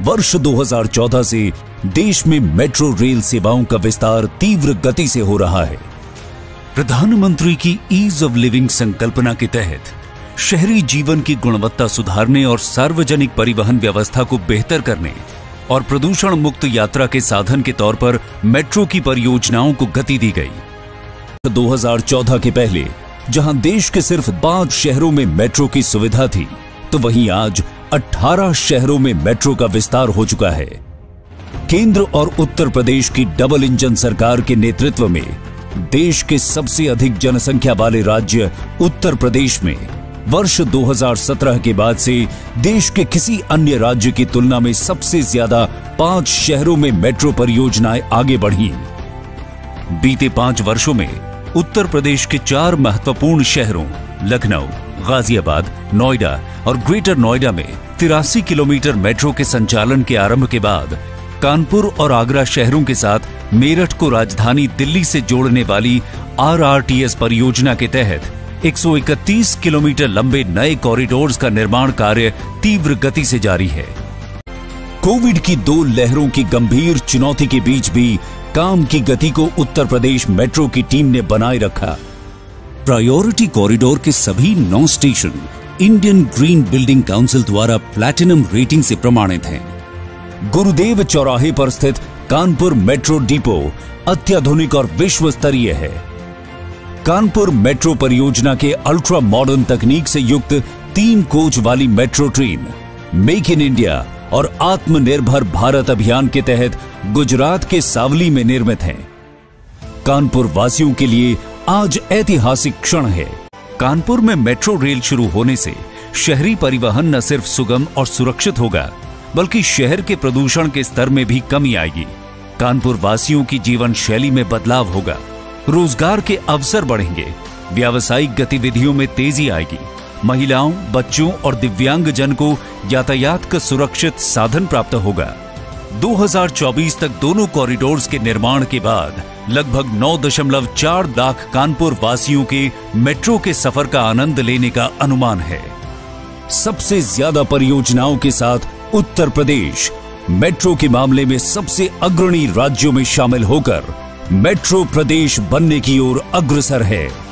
वर्ष 2014 से देश में मेट्रो रेल सेवाओं का विस्तार तीव्र गति से हो रहा है। प्रधानमंत्री की ईज ऑफ़ लिविंग संकल्पना के तहत शहरी जीवन की गुणवत्ता सुधारने और सार्वजनिक परिवहन व्यवस्था को बेहतर करने और प्रदूषण मुक्त यात्रा के साधन के तौर पर मेट्रो की परियोजनाओं को गति दी गई। 2014 के पहले, जहाँ देश के सिर्फ़ पाँच शहरों में मेट्रो की सुविधा थी तो वहीं आज 18 शहरों में मेट्रो का विस्तार हो चुका है। केंद्र और उत्तर प्रदेश की डबल इंजन सरकार के नेतृत्व में देश के सबसे अधिक जनसंख्या वाले राज्य उत्तर प्रदेश में। वर्ष 2017 के बाद से देश के किसी अन्य राज्य की तुलना में सबसे ज़्यादा पाँच शहरों में मेट्रो परियोजनाएँ आगे बढ़ी। बीते पाँच वर्षों में उत्तर प्रदेश के चार महत्वपूर्ण शहरों, लखनऊ गाजियाबाद, नोएडा और ग्रेटर नोएडा में तिरासी किलोमीटर मेट्रो के संचालन के आरंभ के बाद कानपुर और आगरा शहरों के साथ मेरठ को राजधानी दिल्ली से जोड़ने वाली आरआरटीएस परियोजना के तहत 131 किलोमीटर लंबे नए कॉरिडोर्स का निर्माण कार्य तीव्र गति से जारी है। कोविड की दो लहरों की गंभीर चुनौती के बीच भी काम की गति को उत्तर प्रदेश मेट्रो की टीम ने बनाए रखा। प्रायोरिटी कॉरिडोर के सभी नौ station Indian Green Building Council द्वारा प्लैटिनम रेटिंग से प्रमाणित हैं। गुरुदेव चौराहे पर स्थित कानपुर मेट्रो डिपो अत्याधुनिक और विश्व स्तरीय है। कानपुर मेट्रो परियोजना के अल्ट्रा मॉडर्न तकनीक से युक्त तीन कोच वाली metro train make in India और आत्मनिर्भर भारत अभियान के तहत गुजरात के सावली में निर्मित है। कानपुर वासियों के लिए आज ऐतिहासिक क्षण है। कानपुर में मेट्रो रेल शुरू होने से शहरी परिवहन न सिर्फ़ सुगम और सुरक्षित होगा, बल्कि शहर के प्रदूषण के स्तर में भी कमी आएगी। कानपुर वासियों की जीवन शैली में बदलाव होगा। रोज़गार के अवसर बढ़ेंगे। व्यावसायिक गतिविधियों में तेज़ी आएगी। महिलाओं, बच्चों और दिव्यांग जन को यातायात का सुरक्षित साधन प्राप्त होगा। 2024 तक दोनों कॉरिडोर्स के निर्माण के बाद लगभग 9.4 लाख कानपुर वासियों के मेट्रो के सफ़र का आनंद लेने का अनुमान है। सबसे ज़्यादा परियोजनाओं के साथ उत्तर प्रदेश मेट्रो के मामले में सबसे अग्रणी राज्यों में शामिल होकर मेट्रो प्रदेश बनने की ओर अग्रसर है।